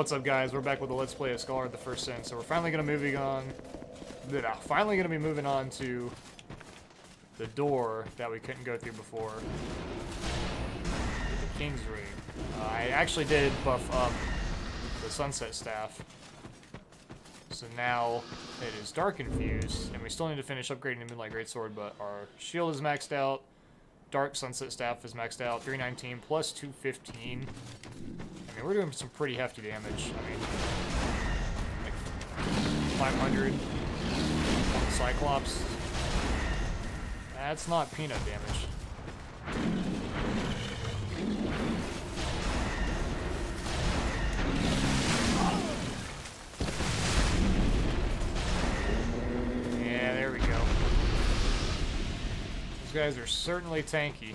What's up, guys? We're back with the Let's Play of Scholar of the First Sin. So we're finally gonna moving on. blah, Finally gonna be moving on to the door that we couldn't go through before. The King's Ring. Uh, I actually did buff up the Sunset Staff. So now it is Dark Infused, and we still need to finish upgrading the Moonlight Greatsword, but our shield is maxed out. Dark Sunset Staff is maxed out. 319 plus 215. Mean, we're doing some pretty hefty damage. I mean, like 500 on Cyclops. That's not peanut damage. Yeah, there we go. These guys are certainly tanky.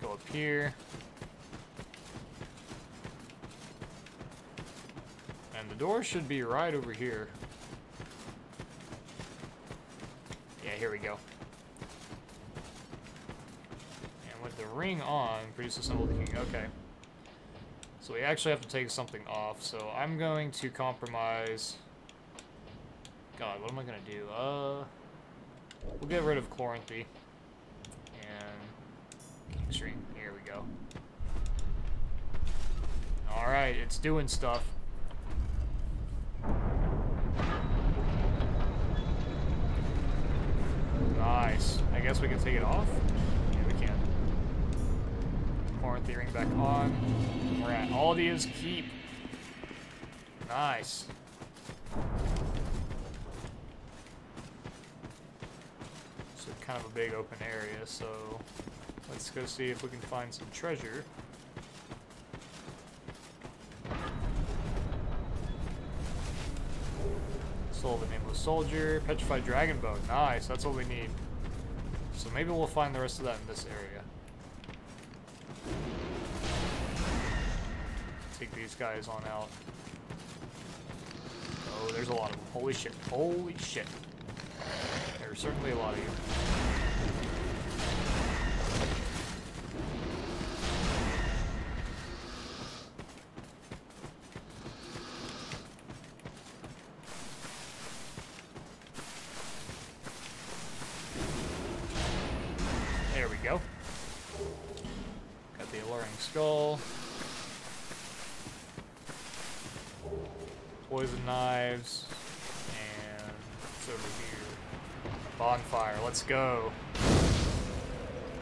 Go up here. The door should be right over here. Yeah, here we go. And with the ring on, produce a symbol of the king. Okay. So we actually have to take something off. So I'm going to compromise... God, what am I going to do? Uh, We'll get rid of Chloranthy. And... King's Ring. Here we go. Alright, it's doing stuff. Nice. I guess we can take it off? Yeah, we can. Chloranthy ring back on. We're at Aldia's Keep. Nice. A kind of a big open area, so let's go see if we can find some treasure. Soul of the Nameless Soldier, Petrified Dragon Bone. Nice, that's what we need. So maybe we'll find the rest of that in this area. Take these guys on out. Oh, there's a lot of them. Holy shit. Holy shit. There's certainly a lot of you.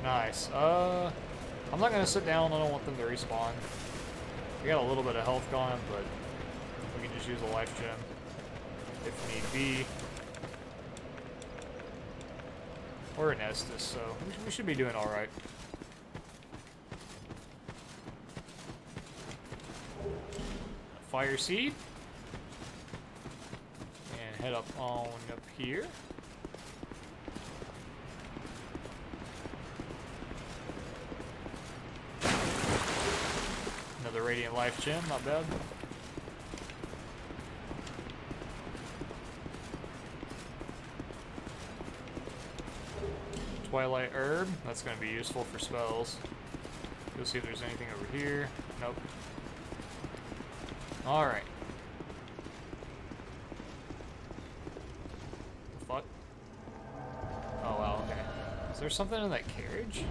Nice. Uh, I'm not gonna sit down, I don't want them to respawn. We got a little bit of health gone, but we can just use a life gem if need be. We're an Estus, so we should be doing alright. Fire seed. And head up on up here. Another radiant life gem, not bad. Twilight Herb. That's going to be useful for spells. Go see if there's anything over here. Nope. Alright. The fuck? Oh wow, okay. Is there something in that carriage?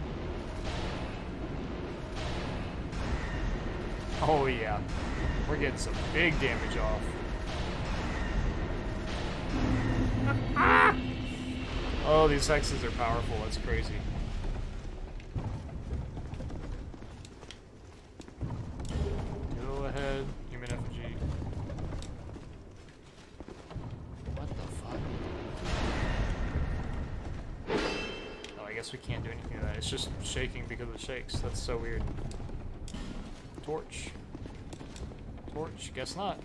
Oh yeah. We're getting some big damage off. Oh, these hexes are powerful. That's crazy. Go ahead, human effigy. What the fuck? Oh, I guess we can't do anything to that. It's just shaking because of the shakes. That's so weird. Torch. Torch. Guess not.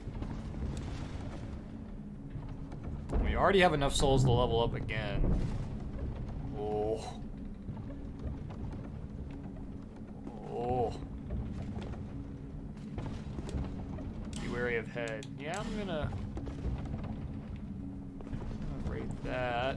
We already have enough souls to level up again. Oh. Oh. Be wary of head. Yeah, I'm gonna... I'm gonna rate that.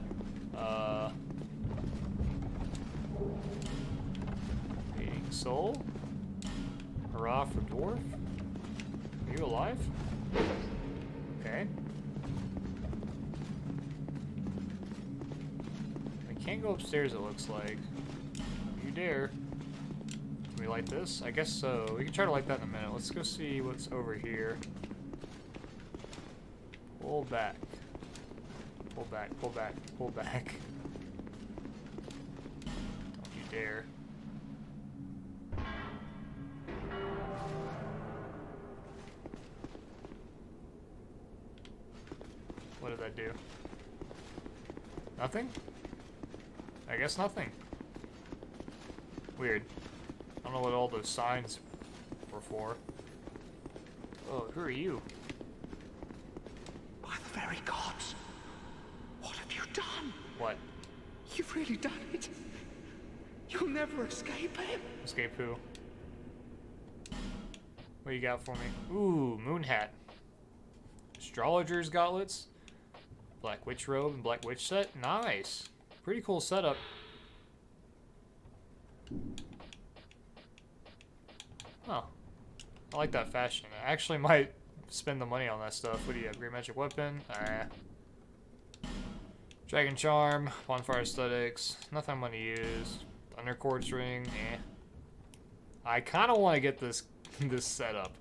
Upstairs, it looks like. You dare. Can we light this? I guess so. We can try to light that in a minute. Let's go see what's over here. Pull back. Pull back, pull back, pull back. Don't you dare. Guess nothing. Weird. I don't know what all those signs were for. Oh, who are you? By the very gods, what have you done? What? You've really done it. You'll never escape him. Escape who? What you got for me? Ooh, moon hat. Astrologer's gauntlets. Black witch robe and black witch set. Nice. Pretty cool setup. Huh. I like that fashion. I actually might spend the money on that stuff. What do you have? Great magic weapon? Dragon charm, bonfire ascetics. Nothing I'm gonna use. Thunder quartz ring. Eh. I kind of want to get this this setup.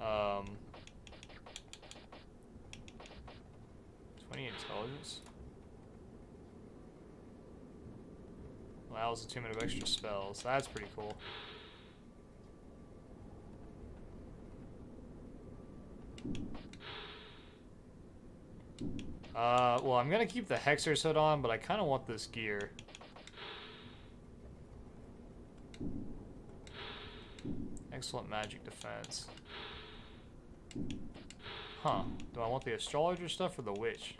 Um. 20 intelligence. Allows attunement of extra spells. That's pretty cool. Uh, well, I'm gonna keep the Hexer's hood on, but I kind of want this gear. Excellent magic defense. Huh. Do I want the astrologer stuff or the witch?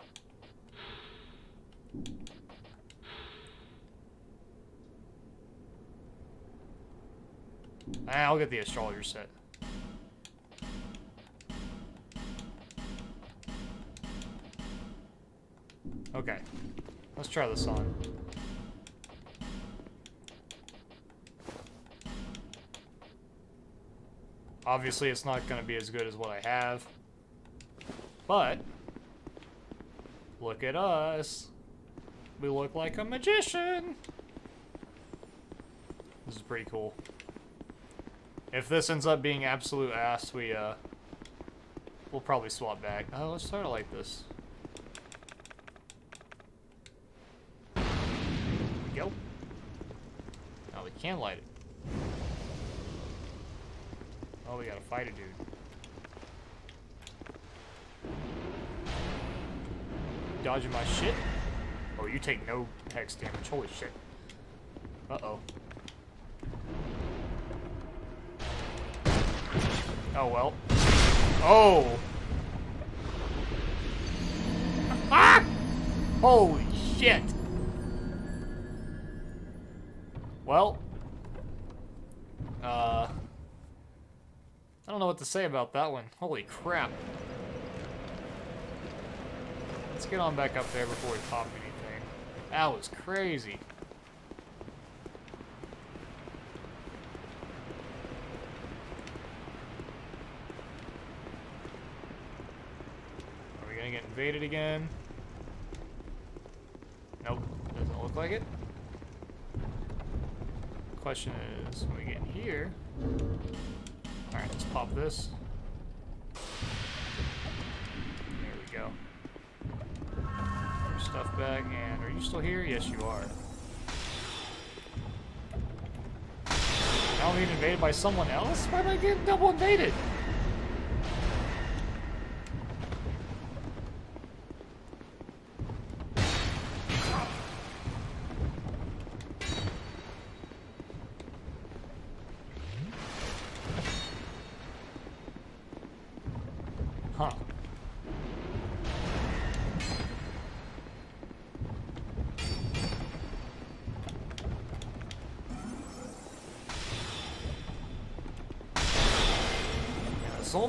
Ah, I'll get the astrologer set. Okay. Let's try this on. Obviously, it's not going to be as good as what I have. But, look at us. We look like a magician. This is pretty cool. If this ends up being absolute ass, we, uh, we'll probably swap back. Oh, let's try to like this. There we go. Now we can light it. Oh, we gotta fight a dude. Dodging my shit? Oh, you take no hex damage. Holy shit. Uh-oh. Oh, well. Oh! Ah! Holy shit! Well. Uh... I don't know what to say about that one. Holy crap. Let's get on back up there before we pop anything. That was crazy. Are we gonna get invaded again? Nope, doesn't look like it. Question is, when we get here... Alright, let's pop this. There we go. Your stuff back, and are you still here? Yes, you are. Now I'm being invaded by someone else? Why am I getting double invaded?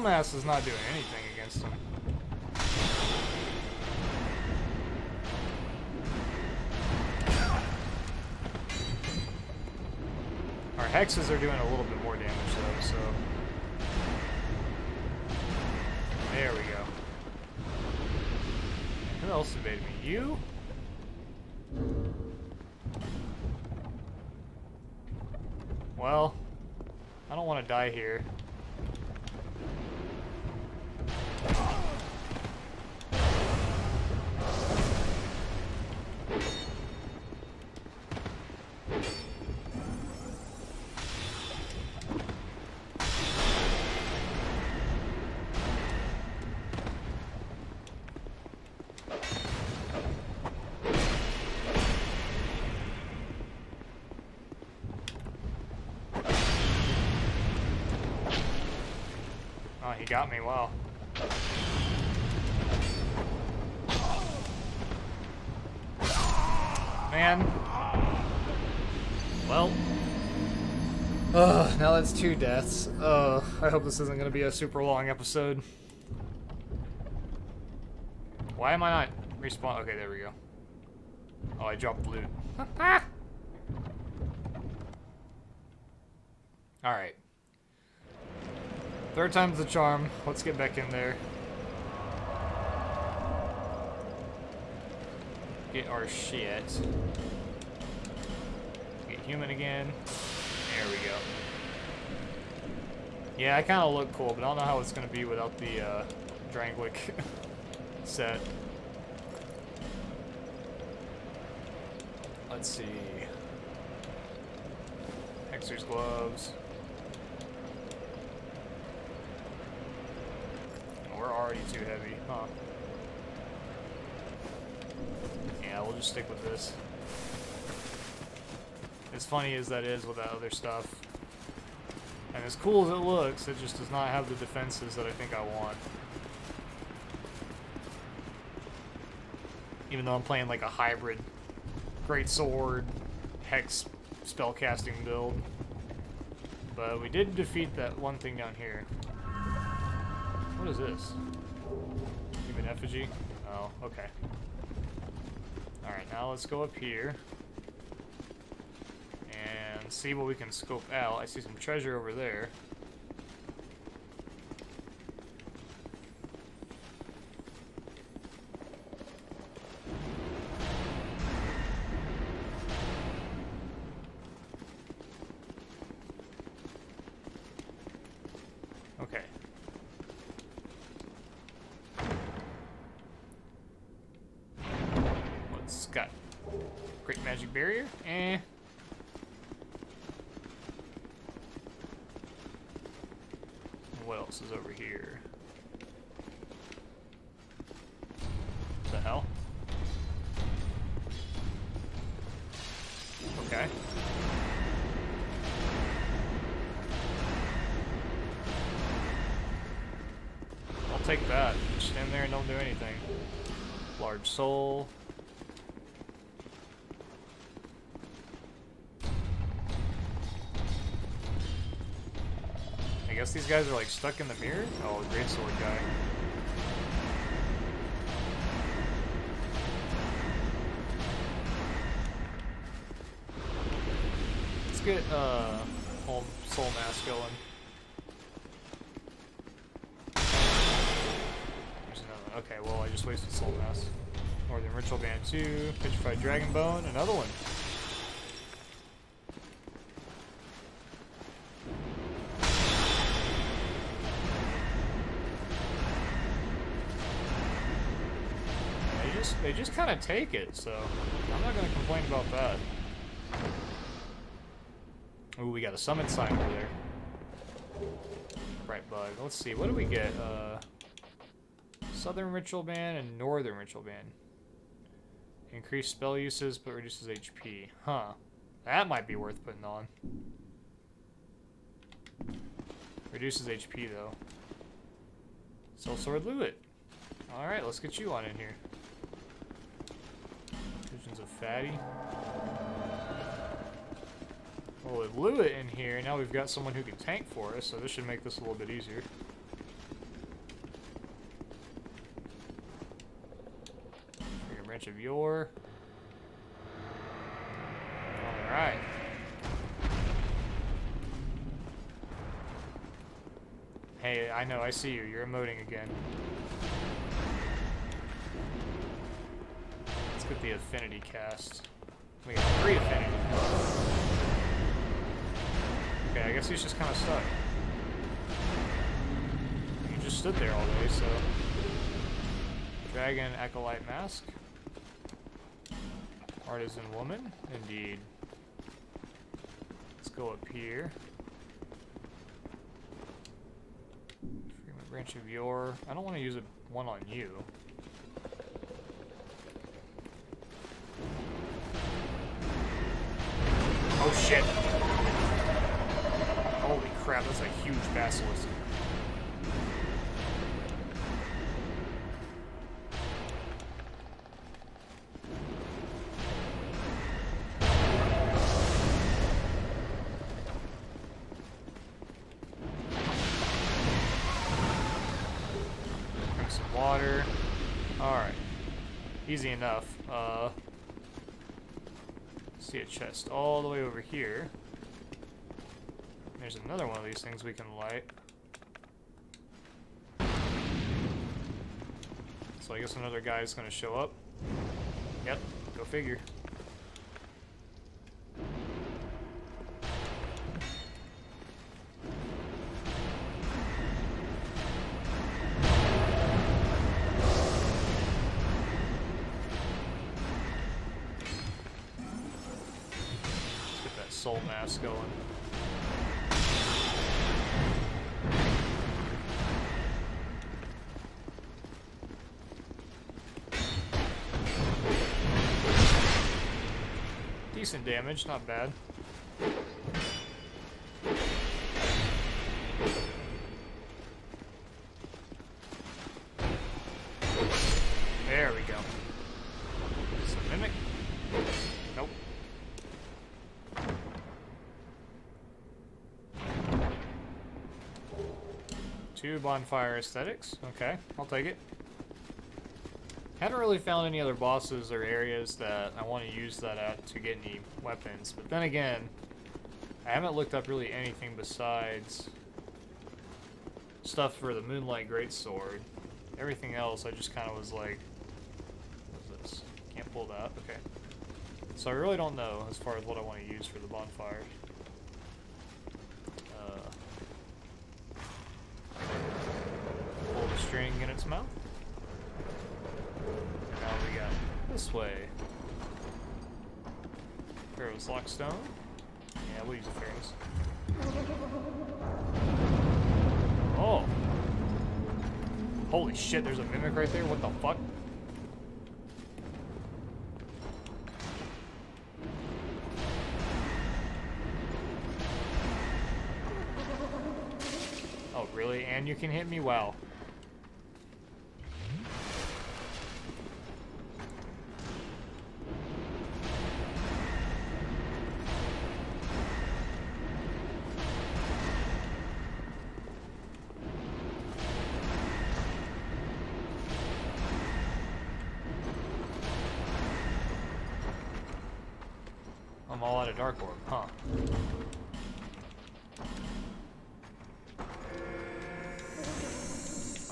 Mass is not doing anything against him. Our hexes are doing a little bit more damage though, so... There we go. Who else evaded me? You? Well, I don't want to die here. He got me, well. Man. Well. Ugh, now that's two deaths. Ugh, I hope this isn't gonna be a super long episode. Why am I not respawn? Okay, there we go. Oh, I dropped loot. Alright. Third time's the charm. Let's get back in there. Get our shit. Get human again. There we go. Yeah, I kind of look cool, but I don't know how it's going to be without the uh, Drangleic set. Let's see. Hexer's gloves. We're already too heavy, huh? Yeah, we'll just stick with this. As funny as that is with that other stuff. And as cool as it looks, it just does not have the defenses that I think I want. Even though I'm playing like a hybrid great sword hex spellcasting build. But we did defeat that one thing down here. What is this? Human effigy? Oh, okay. Alright, now let's go up here. And see what we can scope out. I see some treasure over there. Okay. What's got? Great magic barrier? Eh. What else is over here? What the hell? Okay. I'll take that. Just stand there and don't do anything. Large soul. These guys are like stuck in the mirror? Oh, great sword guy. Let's get uh home soul mass going. There's another one. Okay, well I just wasted soul mass. Northern Ritual Band 2, Petrified Dragon Bone, another one. Just kind of take it, so I'm not gonna complain about that. Ooh, we got a summon sign over there. Bright bug. Let's see, what do we get? Uh, Southern Ritual Band and Northern Ritual Band. Increase spell uses but reduces HP. Huh. That might be worth putting on. Reduces HP though. Soul Sword Luit. Alright, let's get you on in here. Visions of Fatty. Well, with Luit in here, now we've got someone who can tank for us, so this should make this a little bit easier. Trigger Branch of Yore. Alright. Hey, I know, I see you. You're emoting again. Let's get the affinity cast. We got three affinity. Okay, I guess he's just kind of stuck. He just stood there all day, so... Dragon Acolyte Mask. Artisan Woman, indeed. Let's go up here. Freeman Branch of Yore. I don't want to use a one on you. Shit! Holy crap, that's a huge basilisk. Some water. Alright. Easy enough. Uh, see a chest all the way over here. There's another one of these things we can light. So I guess another guy is going to show up. Yep, go figure. Going. Decent damage, not bad. Two bonfire ascetics. Okay, I'll take it. Haven't really found any other bosses or areas that I want to use that at to get any weapons. But then again, I haven't looked up really anything besides stuff for the Moonlight Greatsword. Everything else, I just kind of was like, what's this? Can't pull that. Okay. So I really don't know as far as what I want to use for the bonfire. Uh, pull mouth. Now we got this way. Pharros' Lockstone. Yeah, we'll use the Pharaoh's. Oh! Holy shit, there's a mimic right there? What the fuck? Oh, really? And you can hit me? Wow.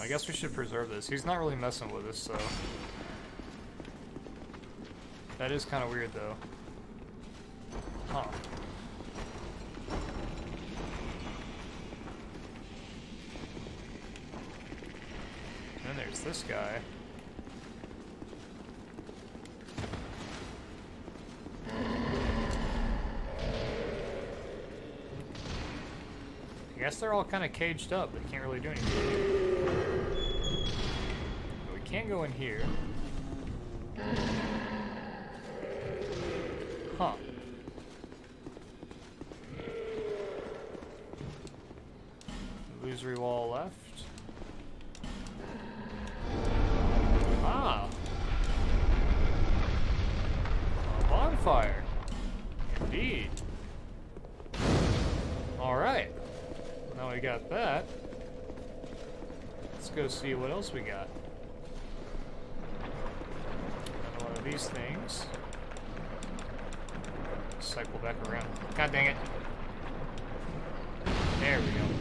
I guess we should preserve this. He's not really messing with us, so... That is kind of weird, though. Huh. And then there's this guy. I guess they're all kind of caged up. They can't really do anything. Can't go in here. Huh. Illusory wall left. Ah. A bonfire. Indeed. Alright. Now we got that. Let's go see what else we got. Another one of these things. Cycle back around. God dang it. There we go.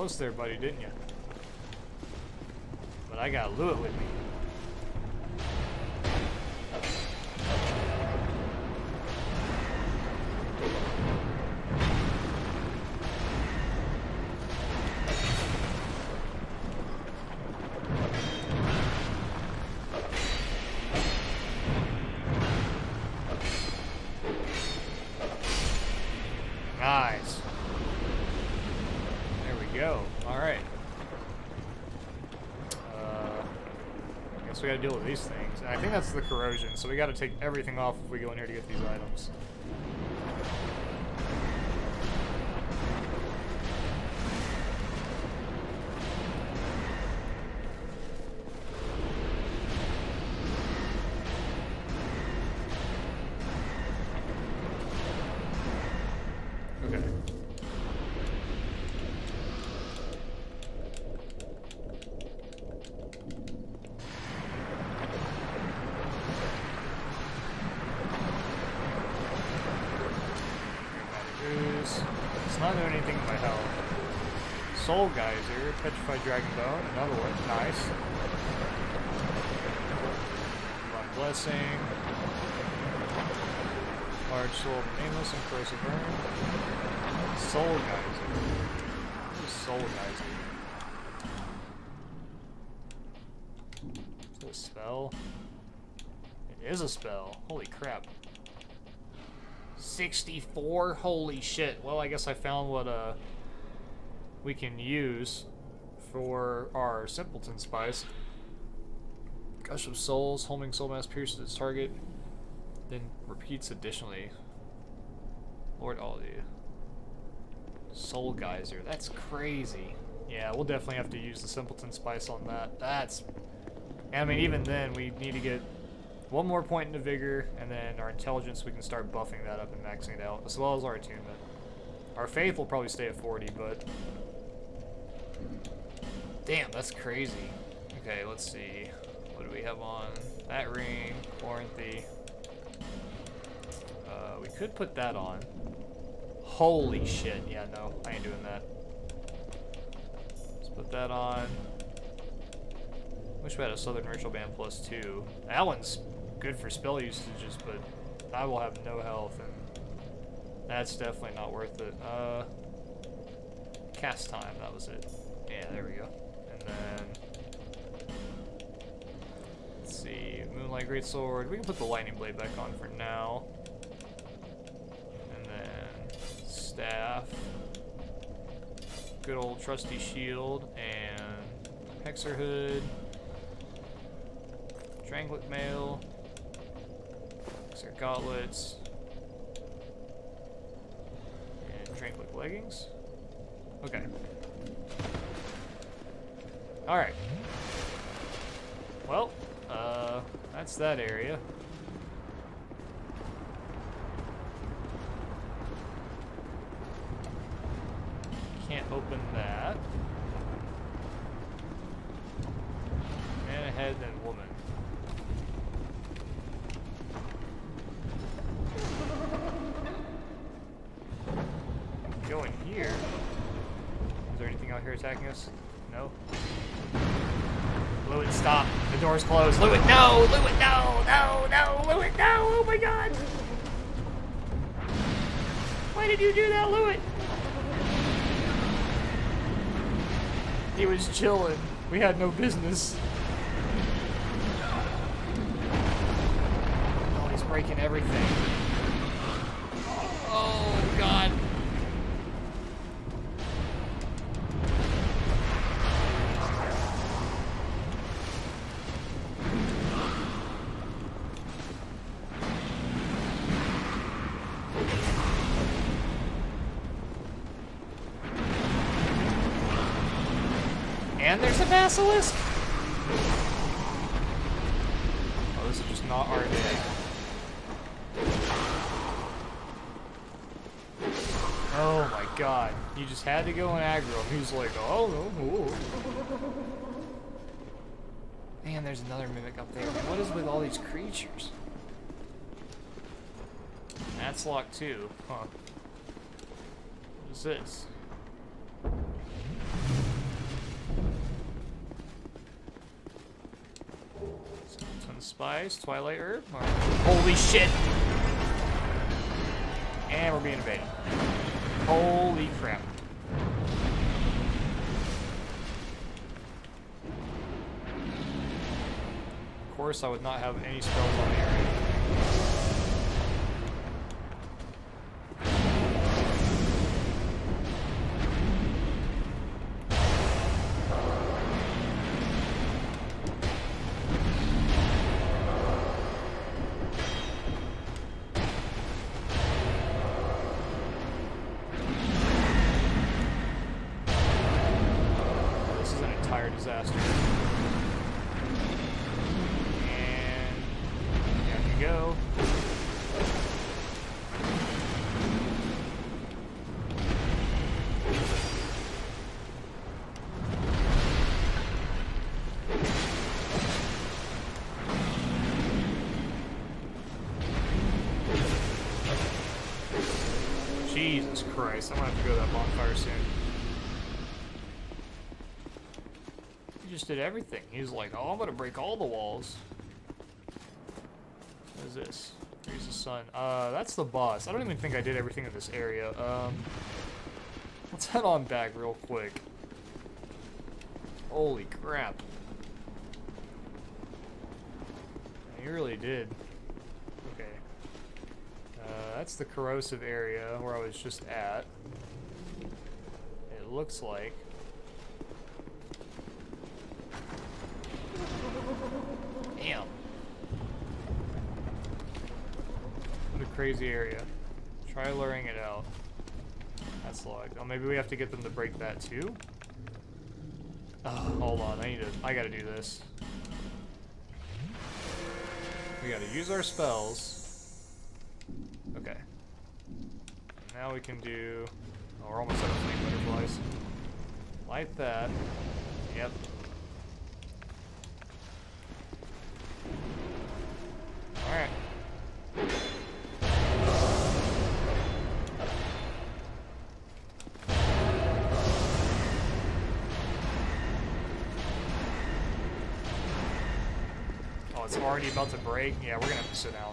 Close there, buddy, didn't you? But I got Lewitt with me. We gotta deal with these things. And I think that's the corrosion, so we gotta take everything off if we go in here to get these items. Okay. It's not doing anything to my health. Soul Geyser, Petrified Dragon Bone, another one, nice. Run Blessing. Large Soul, Nameless, and Corrosive Burn. Soul Geyser. Soul Geyser? Is it a spell? It is a spell. Holy crap. 64? Holy shit. Well, I guess I found what uh we can use for our Simpleton Spice. Gush of Souls, homing soul mass pierces its target, then repeats additionally. Lord of. Soul Geyser, that's crazy. Yeah, we'll definitely have to use the Simpleton Spice on that. That's... I mean, even then, we need to get one more point into Vigor, and then our Intelligence, we can start buffing that up and maxing it out, as well as our Attunement. Our Faith will probably stay at 40, but... Damn, that's crazy. Okay, let's see. What do we have on? That ring, Chloranthy. Uh, we could put that on. Holy shit. Yeah, no, I ain't doing that. Let's put that on. Wish we had a Southern Ritual Band plus two. That one's good for spell usages, but I will have no health, and that's definitely not worth it. Uh, cast time, that was it. Yeah, there we go. And then, let's see, Moonlight Greatsword. We can put the Lightning Blade back on for now. And then, Staff. Good old trusty shield, and Hexer Hood. Drangleic Mail. Gauntlets. And Drangleic Leggings. Okay. Alright. Well, uh, that's that area. Chilling. We had no business. Oh, he's breaking everything. Oh, basilisk? Oh, this is just not our day. Oh my god. You just had to go and aggro him. He was like, oh no. oh." Man, there's another mimic up there. What is with all these creatures? That's locked too. Huh. What is this? Spice, Twilight Herb. Holy shit! And we're being invaded. Holy crap. Of course, I would not have any spells on the area. Jesus Christ, I'm gonna have to go to that bonfire soon. He just did everything. He's like, oh, I'm gonna break all the walls. What is this? Here's the sun. Uh, that's the boss. I don't even think I did everything in this area. Um, let's head on back real quick. Holy crap. He really did. That's the corrosive area where I was just at. It looks like. Damn. What a crazy area. Try luring it out. That's locked. Oh, maybe we have to get them to break that too? Oh, hold on. I need to. I gotta do this. We gotta use our spells. Okay. Now we can do... Oh, we're almost out of flame butterflies. Light that. Yep. Alright. Oh, it's already about to break? Yeah, we're gonna have to sit down.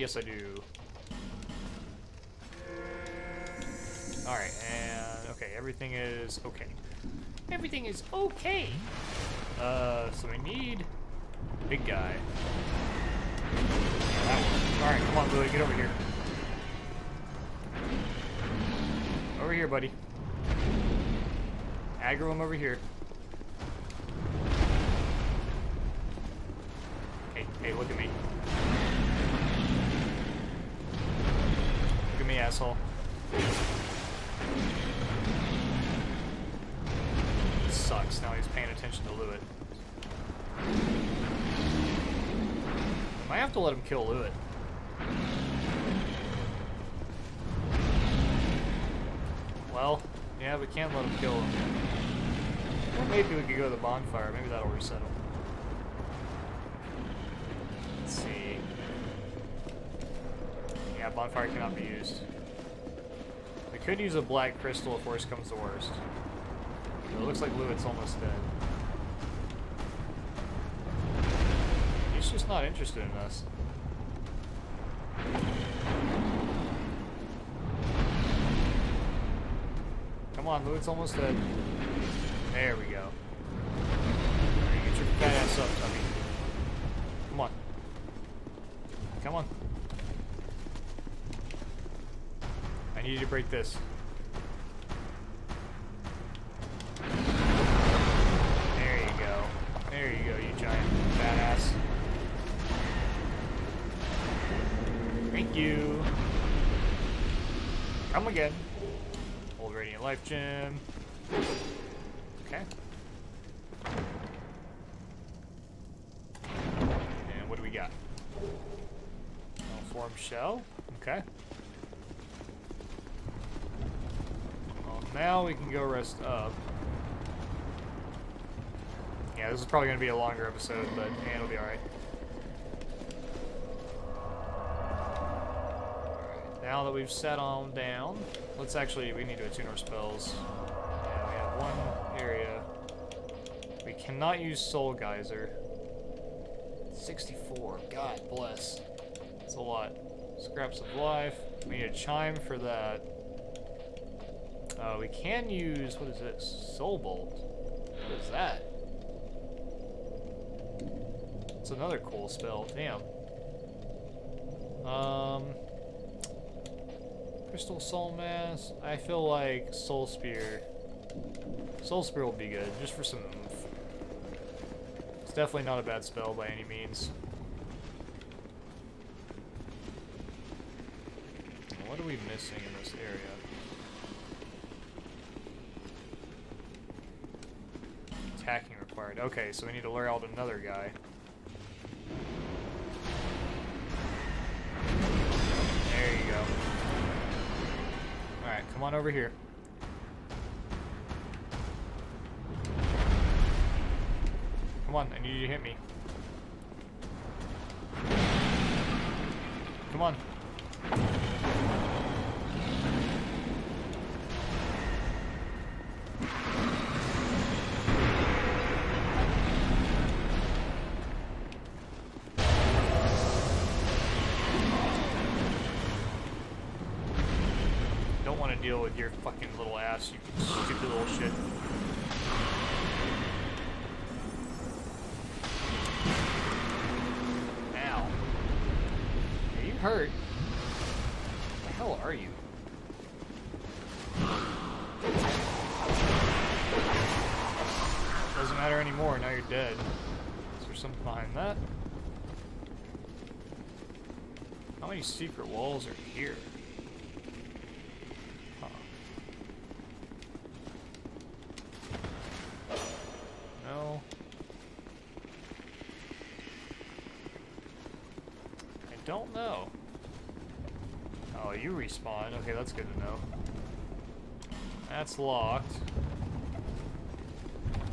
Yes, I do. Alright, and okay, everything is okay. Everything is okay. Uh, so we need big guy. Alright, come on, Louie, get over here. Over here, buddy. Aggro him over here. Hey, hey, look at me. Asshole. sucks. Now he's paying attention to Lewitt. I have to let him kill Lewitt. Well, yeah, we can't let him kill him. Well, maybe we could go to the bonfire. Maybe that'll reset him. Let's see. Yeah, bonfire cannot be used. Could use a black crystal if worst comes to worst. It looks like Lewitt's almost dead. He's just not interested in us. Come on, Lewitt's almost dead. There we go. I need you to break this. There you go. There you go, you giant badass. Thank you. Come again. Old Radiant Life Gem. Okay. And what do we got? Form shell. Okay. Well, we can go rest up. Yeah, this is probably going to be a longer episode, but eh, it'll be alright. Alright, now that we've sat on down, let's actually, we need to attune our spells. Yeah, we have one area. We cannot use Soul Geyser. 64, God bless. That's a lot. Scraps of life. We need a chime for that. Uh, we can use, what is it, Soul Bolt. What is that? It's another cool spell. Damn. Um, Crystal Soul Mass. I feel like Soul Spear. Soul Spear will be good, just for some oomph. It's definitely not a bad spell by any means. What are we missing in this area? Attacking required. Okay, so we need to lure out another guy. There you go. Alright, come on over here. Come on, I need you to hit me. Come on. Don't want to deal with your fucking little ass, you stupid little shit. Ow. Are you hurt? the hell are you? Doesn't matter anymore, now you're dead. Is there something behind that? How many secret walls are here? Huh. No. I don't know. Oh, you respawn. Okay, that's good to know. That's locked.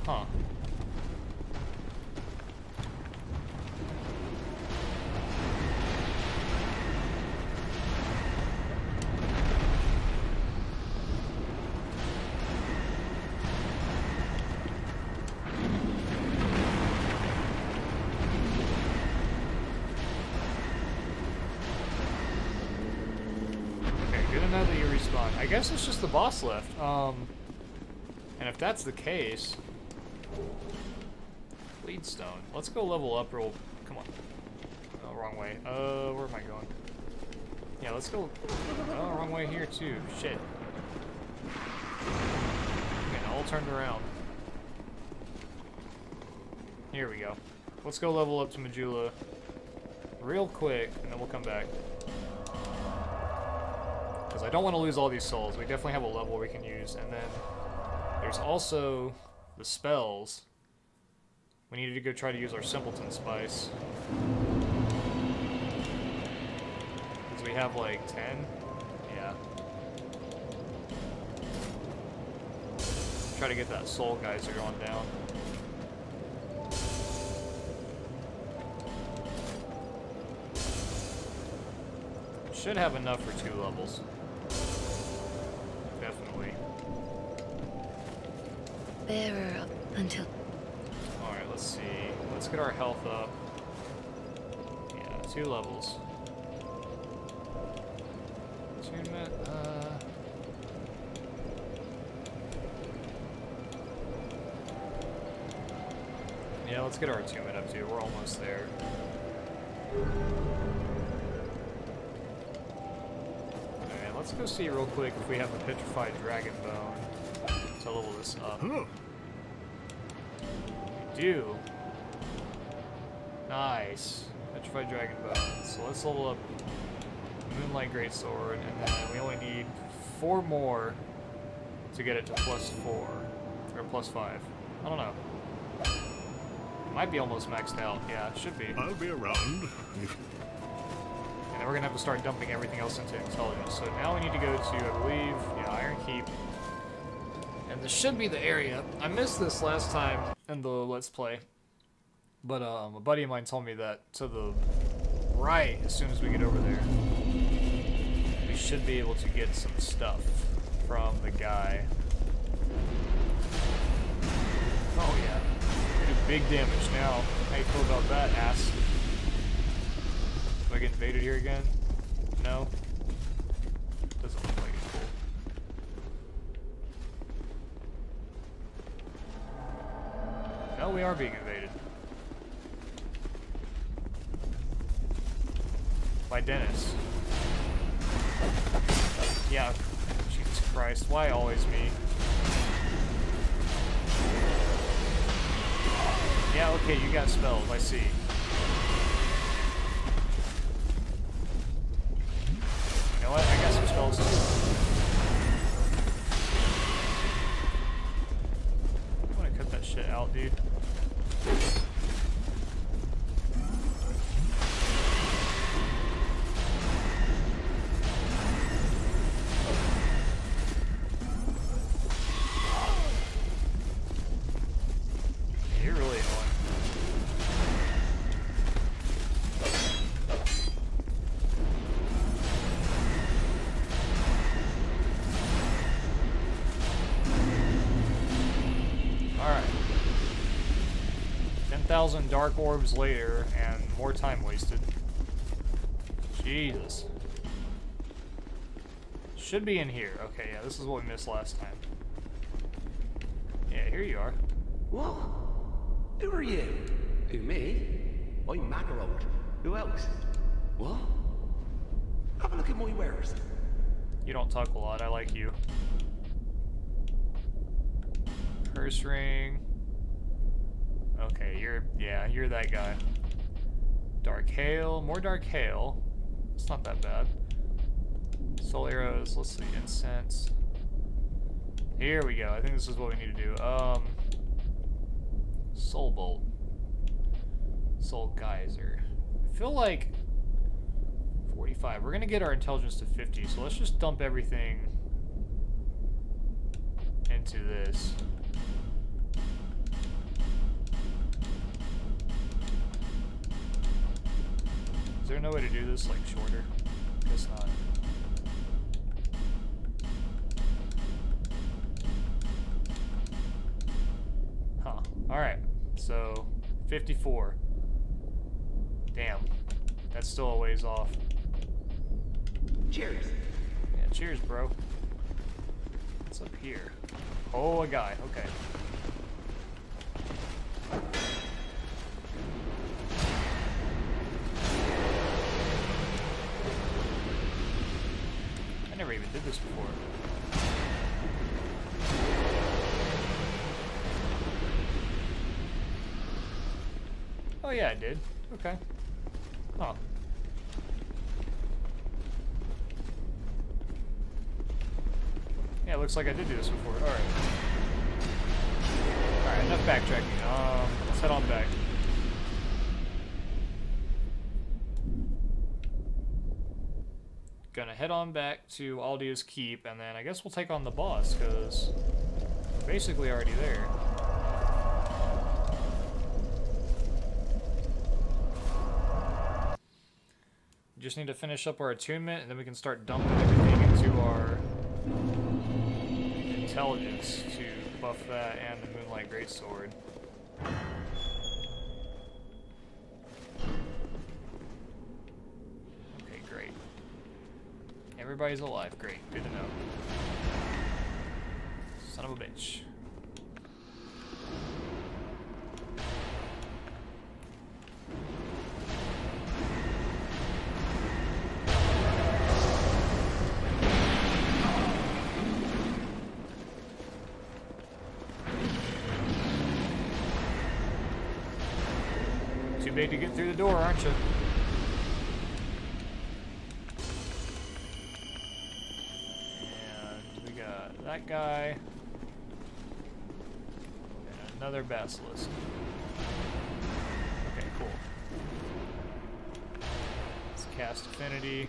Huh. Okay, good to know that you respawn. I guess it's just the boss left. Um, and if that's the case, Leadstone. Let's go level up real. Come on. Oh, wrong way. Uh, where am I going? Yeah, let's go. Oh, wrong way here too. Shit. Okay, all turned around. Here we go. Let's go level up to Majula real quick, and then we'll come back. Because I don't want to lose all these souls. We definitely have a level we can use. And then there's also the spells. We needed to go try to use our Simpleton Spice. Because we have like 10? Yeah. Try to get that Soul Geyser on down. Should have enough for two levels. Bearer until Alright, let's see. Let's get our health up. Yeah, two levels. Attunement, uh... Yeah, let's get our attunement up too. We're almost there. Alright, let's go see real quick if we have a petrified dragon bone to level this up. We do. Nice. Petrified Dragon Bone. So let's level up Moonlight Greatsword, and then we only need four more to get it to plus four. Or plus five. I don't know. Might be almost maxed out. Yeah, it should be. I'll be around. And then we're gonna have to start dumping everything else into intelligence. So now we need to go to, I believe, yeah, Iron Keep. This should be the area. I missed this last time in the Let's Play. But um, a buddy of mine told me that to the right, as soon as we get over there, we should be able to get some stuff from the guy. Oh yeah. Do big damage now. How you feel about that, ass? Do I get invaded here again? No? Doesn't look like it. Cool. No, we are being invaded. By Dennis. Yeah. Jesus Christ. Why always me? Yeah, okay, you got spells. I see. Orbs later, and more time wasted. Jesus. Should be in here. Okay, yeah, this is what we missed last time. Yeah, here you are. What? Who are you? Who, me? I'm Magerold. Who else? What? Have a look at my wares. You don't talk a lot, I like you. Curse ring. Okay, you're, yeah, you're that guy. Dark Hail, more Dark Hail. It's not that bad. Soul arrows, let's see, incense. Here we go, I think this is what we need to do. Um, Soul Bolt. Soul Geyser. I feel like 45. We're gonna get our intelligence to 50, so let's just dump everything into this. Is there no way to do this like shorter? Guess not. Huh. Alright. So 54. Damn. That's still a ways off. Cheers. Yeah, cheers, bro. What's up here? Oh, a guy. Okay. Never did this before. Oh yeah, I did. Okay. Huh. Yeah, it looks like I did do this before. Alright. Alright, enough backtracking. Um, let's head on back. Gonna head on back to Aldia's Keep, and then I guess we'll take on the boss, because we're basically already there. Just need to finish up our attunement, and then we can start dumping everything into our intelligence to buff that and the Moonlight Greatsword. Everybody's alive. Great. Good to know. Son of a bitch. Too big to get through the door, aren't you? That guy. And another basilisk. Okay, cool. Let's cast affinity.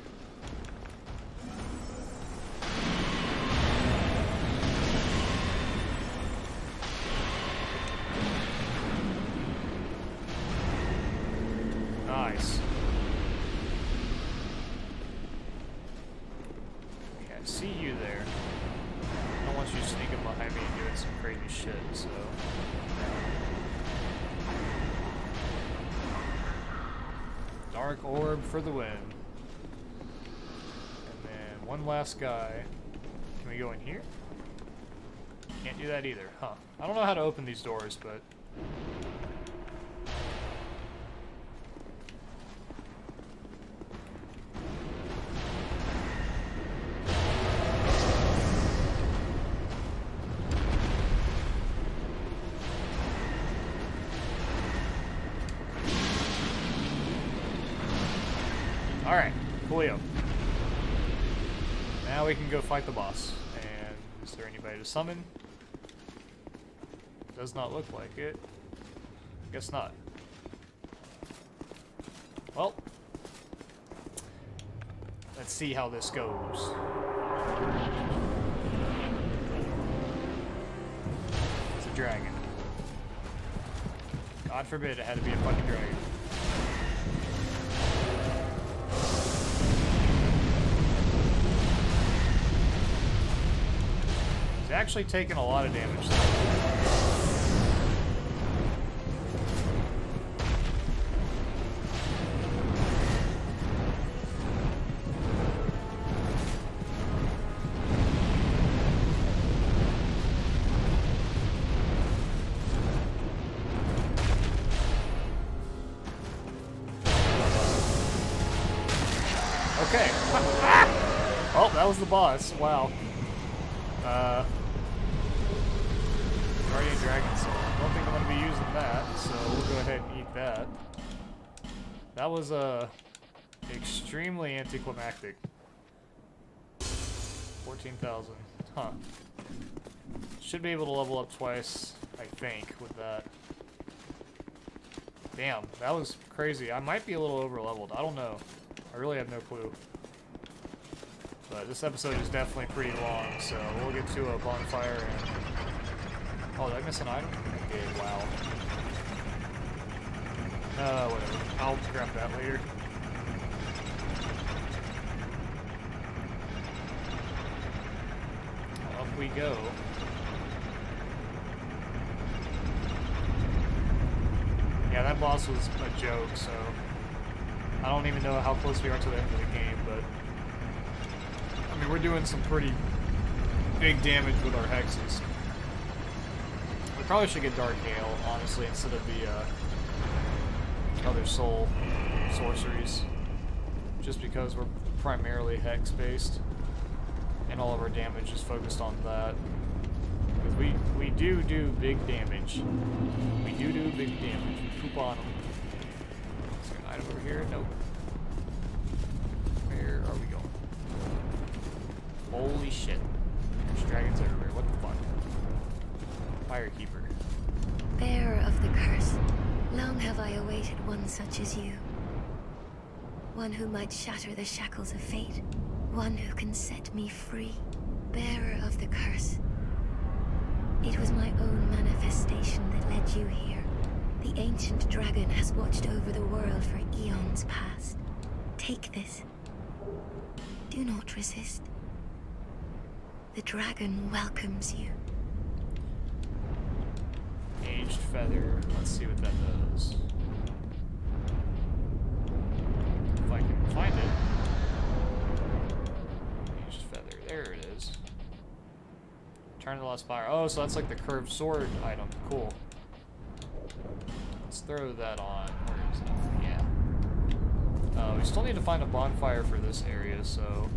For the win. And then one last guy. Can we go in here? Can't do that either, huh? I don't know how to open these doors, but fight the boss. And is there anybody to summon? Does not look like it. Guess not. Well, let's see how this goes. It's a dragon. God forbid it had to be a fucking dragon. He's actually taking a lot of damage. Okay. oh, that was the boss. Wow. Uh, Guardian Dragon Soul. Don't think I'm going to be using that, so we'll go ahead and eat that. That was uh, extremely anticlimactic. 14,000. Huh. Should be able to level up twice, I think, with that. Damn, that was crazy. I might be a little over leveled. I don't know. I really have no clue. But this episode is definitely pretty long, so we'll get to a bonfire and... Oh, did I miss an item? I did, wow. Uh, whatever. I'll grab that later. Up we go. Yeah, that boss was a joke, so... I don't even know how close we are to the end of the game, but... I mean, we're doing some pretty big damage with our hexes. We probably should get Dark Gale, honestly, instead of the uh, other soul sorceries. Just because we're primarily hex-based, and all of our damage is focused on that. Because we, we do do big damage. We do do big damage. We poop on them. Is there an item over here? Nope. Such as you. One who might shatter the shackles of fate. One who can set me free. Bearer of the curse. It was my own manifestation that led you here. The ancient dragon has watched over the world for eons past. Take this. Do not resist. The dragon welcomes you. Aged feather. Let's see what that does. If I can find it. Aged feather. There it is. Turn the last fire. Oh, so that's like the curved sword item. Cool. Let's throw that on. Where is it? Yeah. Uh, we still need to find a bonfire for this area, so.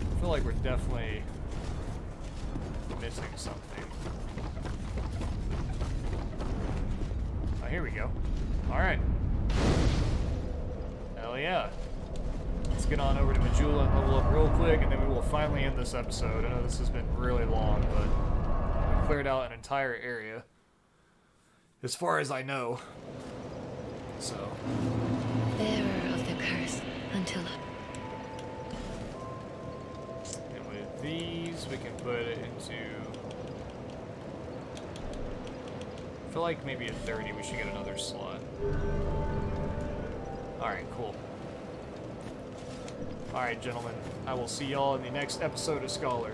I feel like we're definitely missing something. Oh, here we go. Alright. Hell yeah. Let's get on over to Majula and level up real quick, and then we will finally end this episode. I know this has been really long, but we cleared out an entire area. As far as I know. So, Bearer of the curse, Antilla. and with these, we can put it into... I feel like maybe at 30 we should get another slot. Alright, cool. Alright, gentlemen. I will see y'all in the next episode of Scholar.